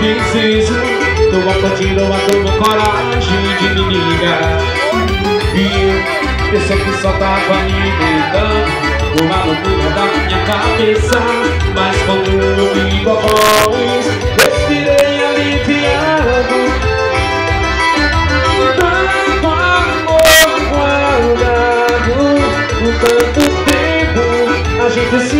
medo e desejo Tua continua com coragem de me ligar. E eu, eu sei que só tava me tentando Uma loucura da minha cabeça. Mas como um amigo após Respirei aliviado. Tanto tempo A gente se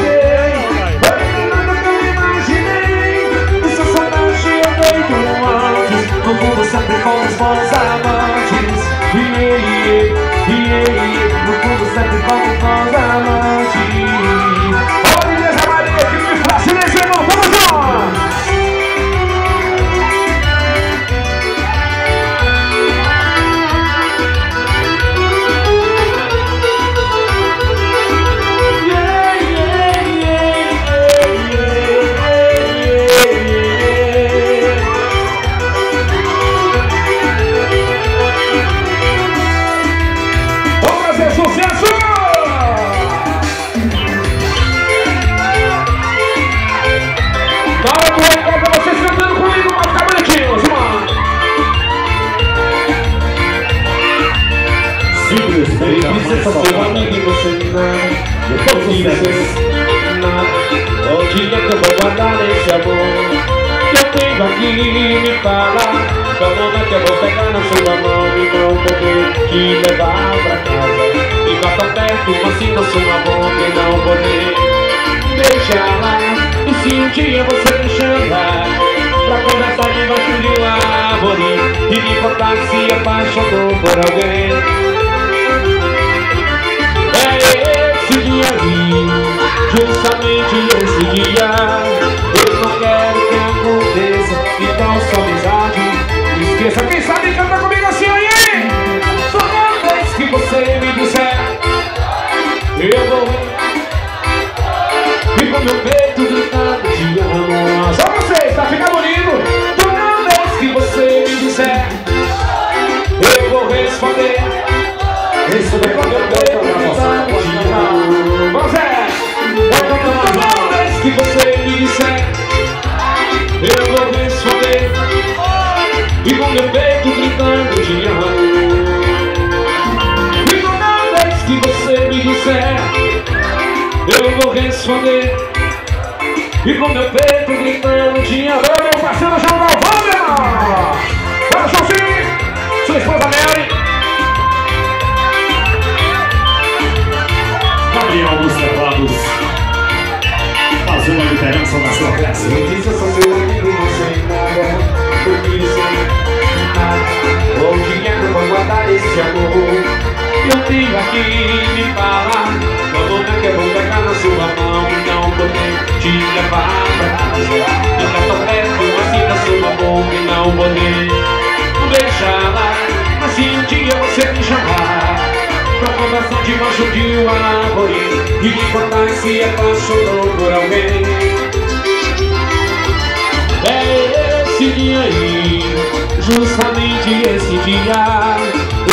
Me disse que Feliz essa semana de você me Felizes não Onde é que eu vou guardar esse amor? que eu tenho aqui me fala Qual onda eu vou pegar na sua mão e não poder te levar pra casa E vá pra perto, assim na sua mão e não poder deixar lá E se um dia você me chamar Pra conversar debaixo de um árvore E me contar se apaixonou por alguém Justamente esse dia. Eu não quero que aconteça Então sua amizade. Esqueça quem sabe canta comigo assim aí Só uma vez que você me disser Eu vou E com meu peito vai me saber E com meu peito gritando de amor E cada vez que você me disser Eu vou responder E com meu peito gritando de amor Meu parceiro já Galvão, meu irmão Para o sua esposa Mary Gabriel Gustavo diferença na sua classe. Me diz é eu sou seu amigo, você nada, porque isso Onde dinheiro vai guardar esse amor? Eu tenho aqui, me fala Vamos na que é eu vou pegar na sua mão e Não poder te levar pra casa Eu já tô perto, assim da sua mão E não poder deixá-la Assim um dia você coração debaixo de uma árvore E que cortar se apaixonou por alguém É esse dia aí, justamente esse dia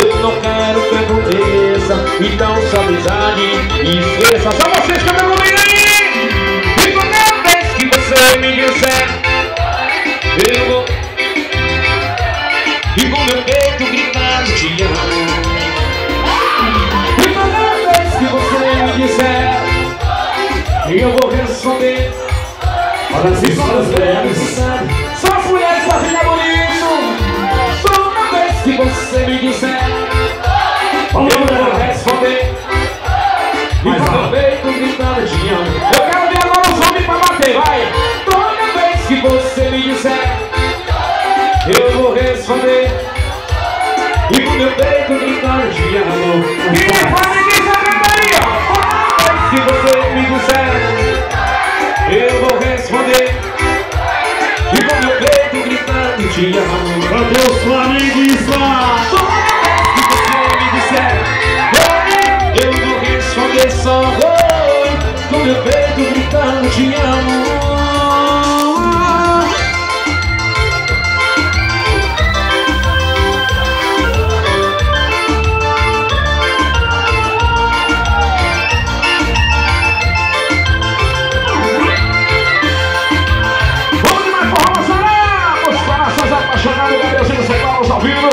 Eu não quero que aconteça, então sua amizade e esqueça. Só você! E eu vou responder para as histórias velhas. Só as mulheres fazem bonito. Toda vez que você me disser. Eu vou responder. E aproveito gritando de amo Eu quero ver agora os homens pra bater, vai. Toda vez que você me disser Eu vou responder. E com meu peito gritando de amor. Vai? Aconteceu Deus, flamenguista! Se você me disser eu vou responder só oi meu peito gritando te amo apaixonado de Deus, ele sai palmas ao vivo.